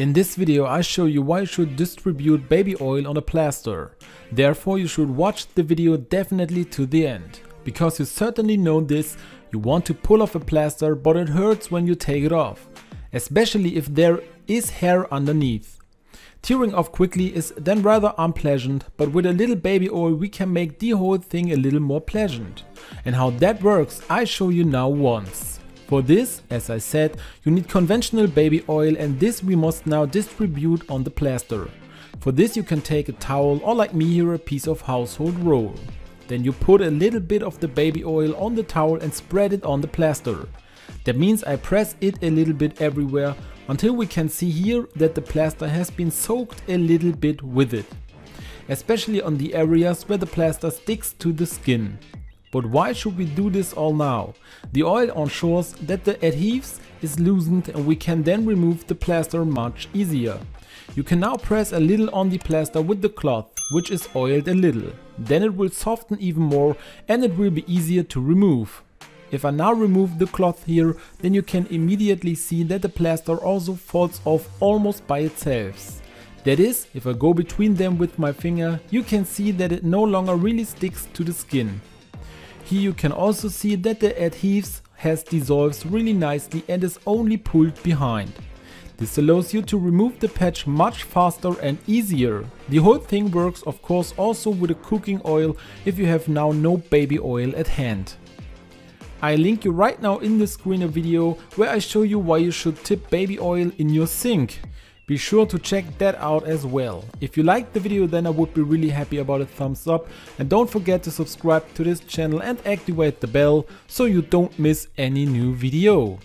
In this video I show you why you should distribute baby oil on a plaster. Therefore you should watch the video definitely to the end. Because you certainly know this, you want to pull off a plaster but it hurts when you take it off. Especially if there is hair underneath. Tearing off quickly is then rather unpleasant, but with a little baby oil we can make the whole thing a little more pleasant. And how that works I show you now once. For this, as I said, you need conventional baby oil and this we must now distribute on the plaster. For this you can take a towel or like me here a piece of household roll. Then you put a little bit of the baby oil on the towel and spread it on the plaster. That means I press it a little bit everywhere until we can see here that the plaster has been soaked a little bit with it. Especially on the areas where the plaster sticks to the skin. But why should we do this all now? The oil ensures that the adhesive is loosened and we can then remove the plaster much easier. You can now press a little on the plaster with the cloth, which is oiled a little. Then it will soften even more and it will be easier to remove. If I now remove the cloth here, then you can immediately see that the plaster also falls off almost by itself. That is, if I go between them with my finger, you can see that it no longer really sticks to the skin. Here you can also see that the adhesive has dissolved really nicely and is only pulled behind. This allows you to remove the patch much faster and easier. The whole thing works of course also with a cooking oil if you have now no baby oil at hand. I link you right now in the screen a video where I show you why you should tip baby oil in your sink. Be sure to check that out as well. If you liked the video then I would be really happy about a thumbs up and don't forget to subscribe to this channel and activate the bell so you don't miss any new video.